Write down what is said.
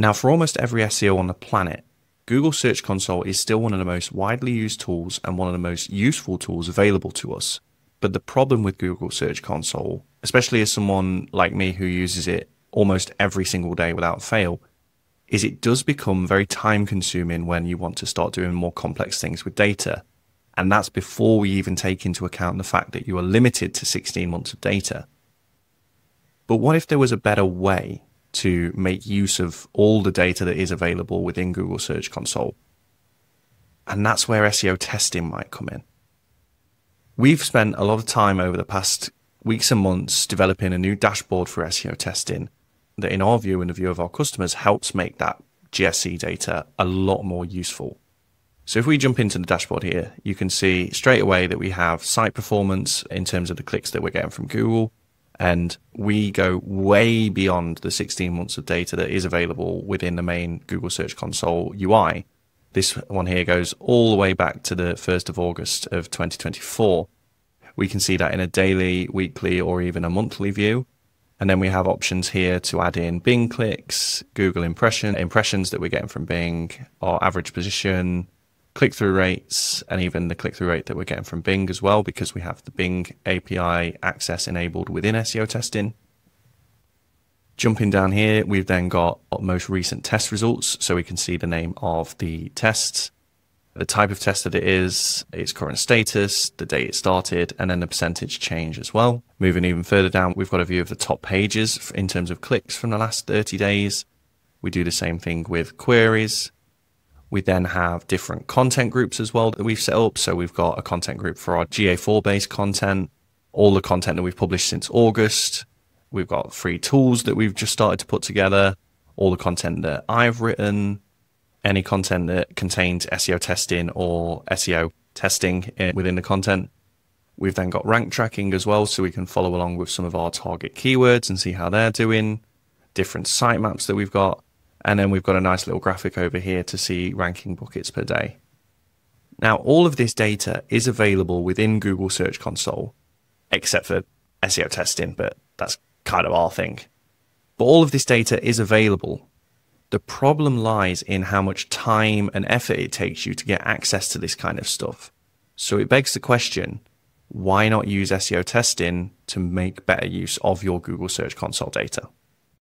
Now, for almost every SEO on the planet, Google Search Console is still one of the most widely used tools and one of the most useful tools available to us. But the problem with Google Search Console, especially as someone like me who uses it almost every single day without fail, is it does become very time consuming when you want to start doing more complex things with data. And that's before we even take into account the fact that you are limited to 16 months of data. But what if there was a better way to make use of all the data that is available within Google Search Console? And that's where SEOTesting might come in. We've spent a lot of time over the past weeks and months developing a new dashboard for SEOTesting that, in our view and the view of our customers, helps make that GSC data a lot more useful. So if we jump into the dashboard here, you can see straight away that we have site performance in terms of the clicks that we're getting from Google. And we go way beyond the 16 months of data that is available within the main Google Search Console UI. This one here goes all the way back to the 1st of August of 2024. We can see that in a daily, weekly, or even a monthly view. And then we have options here to add in Bing clicks, Google impression, impressions that we're getting from Bing, our average position, click through rates, and even the click through rate that we're getting from Bing as well, because we have the Bing API access enabled within SEOTesting. Jumping down here, we've then got most recent test results, so we can see the name of the tests the type of test that it is, its current status, the date it started, and then the percentage change as well. Moving even further down, we've got a view of the top pages in terms of clicks from the last 30 days. We do the same thing with queries. We then have different content groups as well that we've set up. So we've got a content group for our GA4 based content, all the content that we've published since August. We've got free tools that we've just started to put together, all the content that I've written, any content that contains SEO testing or SEO testing eh, within the content. We've then got rank tracking as well, so we can follow along with some of our target keywords and see how they're doing, different sitemaps that we've got, and then we've got a nice little graphic over here to see ranking buckets per day. Now, all of this data is available within Google Search Console, except for SEO testing, but that's kind of our thing. But all of this data is available the problem lies in how much time and effort it takes you to get access to this kind of stuff. So it begs the question why not use SEOTesting to make better use of your Google Search Console data?